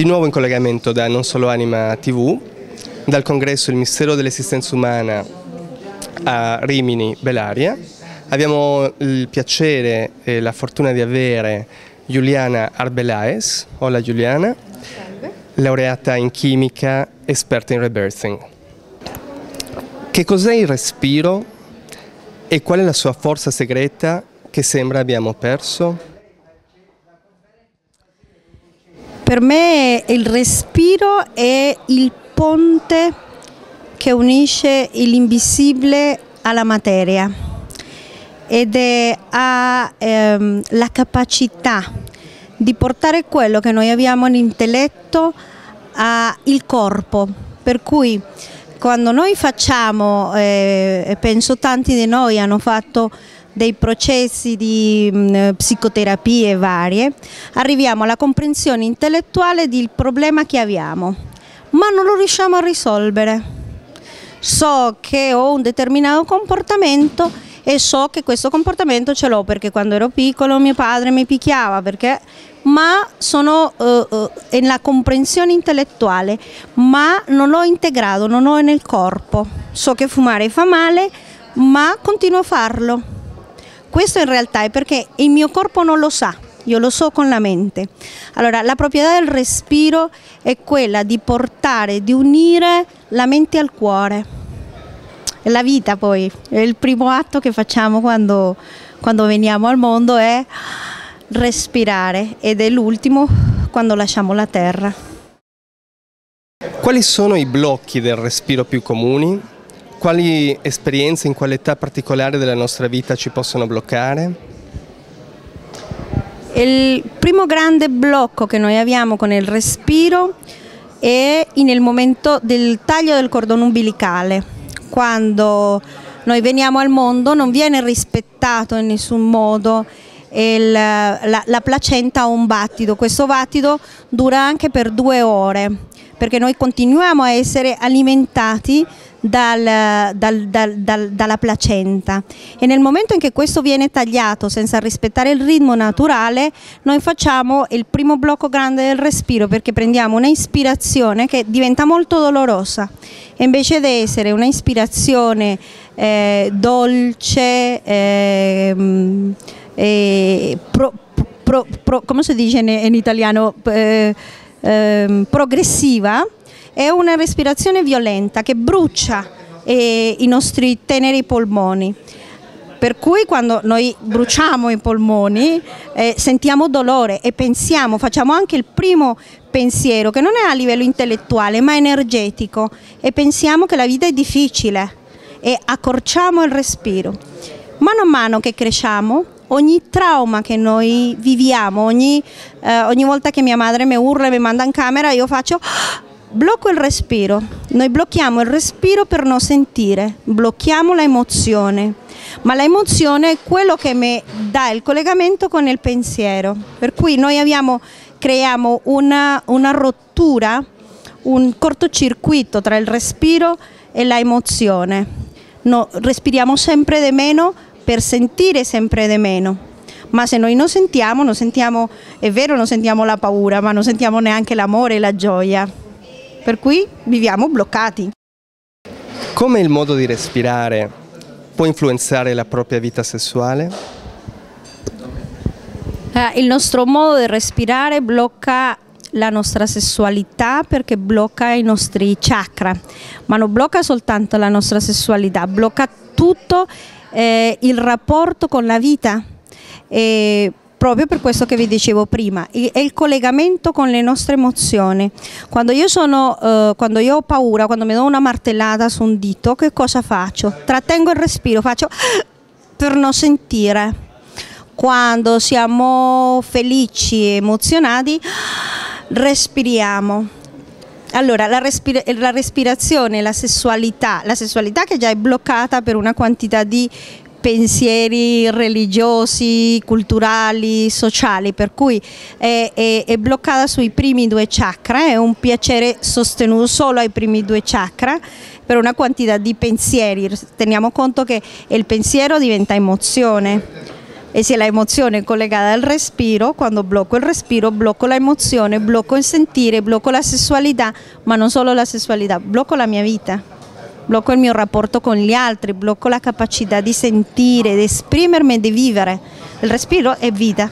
Di nuovo in collegamento da Non Solo Anima TV, dal congresso Il Mistero dell'Esistenza Umana a Rimini, Belaria. Abbiamo il piacere e la fortuna di avere Giuliana Arbelaes. Hola Giuliana. Laureata in chimica, esperta in rebirthing. Che cos'è il respiro e qual è la sua forza segreta che sembra abbiamo perso? Per me il respiro è il ponte che unisce l'invisibile alla materia ed è, ha ehm, la capacità di portare quello che noi abbiamo nell'intelletto al corpo. Per cui quando noi facciamo, eh, penso tanti di noi hanno fatto dei processi di mh, psicoterapie varie, arriviamo alla comprensione intellettuale del problema che abbiamo, ma non lo riusciamo a risolvere. So che ho un determinato comportamento e so che questo comportamento ce l'ho perché quando ero piccolo mio padre mi picchiava, perché, ma sono uh, nella comprensione intellettuale, ma non l'ho integrato, non ho nel corpo. So che fumare fa male, ma continuo a farlo questo in realtà è perché il mio corpo non lo sa, io lo so con la mente. Allora, la proprietà del respiro è quella di portare, di unire la mente al cuore. La vita poi, è il primo atto che facciamo quando, quando veniamo al mondo è respirare ed è l'ultimo quando lasciamo la terra. Quali sono i blocchi del respiro più comuni? Quali esperienze in quale età particolare della nostra vita ci possono bloccare? Il primo grande blocco che noi abbiamo con il respiro è nel momento del taglio del cordone umbilicale, quando noi veniamo al mondo non viene rispettato in nessun modo il, la, la placenta ha un battito, questo battito dura anche per due ore perché noi continuiamo a essere alimentati dal, dal, dal, dalla placenta. E nel momento in che questo viene tagliato senza rispettare il ritmo naturale noi facciamo il primo blocco grande del respiro perché prendiamo una ispirazione che diventa molto dolorosa. E invece di essere una ispirazione eh, dolce eh, eh, pro, pro, pro, come si dice in, in italiano? Eh, ehm, progressiva è una respirazione violenta che brucia eh, i nostri teneri polmoni. Per cui quando noi bruciamo i polmoni eh, sentiamo dolore e pensiamo, facciamo anche il primo pensiero che non è a livello intellettuale ma energetico e pensiamo che la vita è difficile e accorciamo il respiro. Mano a mano che cresciamo ogni trauma che noi viviamo, ogni, eh, ogni volta che mia madre mi urla e mi manda in camera, io faccio blocco il respiro. Noi blocchiamo il respiro per non sentire, blocchiamo l'emozione. Ma l'emozione è quello che mi dà il collegamento con il pensiero. Per cui noi abbiamo, creiamo una, una rottura, un cortocircuito tra il respiro e l'emozione. No, respiriamo sempre di meno per sentire sempre di meno. Ma se noi non sentiamo, non sentiamo, è vero, non sentiamo la paura, ma non sentiamo neanche l'amore e la gioia. Per cui viviamo bloccati. Come il modo di respirare può influenzare la propria vita sessuale? Eh, il nostro modo di respirare blocca la nostra sessualità perché blocca i nostri chakra, ma non blocca soltanto la nostra sessualità, blocca tutto eh, il rapporto con la vita. Eh, proprio per questo che vi dicevo prima, è il collegamento con le nostre emozioni. Quando io, sono, eh, quando io ho paura, quando mi do una martellata su un dito, che cosa faccio? Trattengo il respiro, faccio per non sentire. Quando siamo felici e emozionati, respiriamo allora, la, respira la respirazione, la sessualità, la sessualità che già è bloccata per una quantità di pensieri religiosi, culturali, sociali, per cui è, è, è, bloccata sui primi due chakra, è un piacere sostenuto solo ai primi due chakra per una quantità di pensieri, teniamo conto che il pensiero diventa emozione, E se la emozione è collegata al respiro, quando blocco il respiro, blocco la emozione, blocco il sentire, blocco la sessualità, ma non solo la sessualità, blocco la mia vita, blocco il mio rapporto con gli altri, blocco la capacità di sentire, di esprimermi e di vivere. Il respiro è vita.